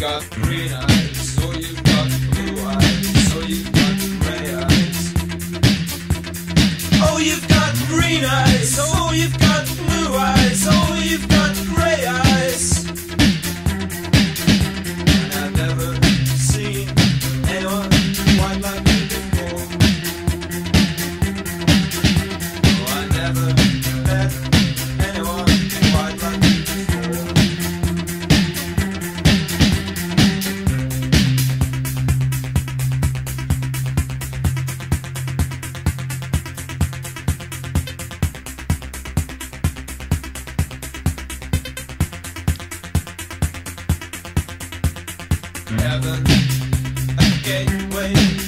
got green eyes, you got blue eyes, so you got gray eyes. Oh, you've got green eyes, oh, you've got blue eyes, oh, you've got heaven, a gateway.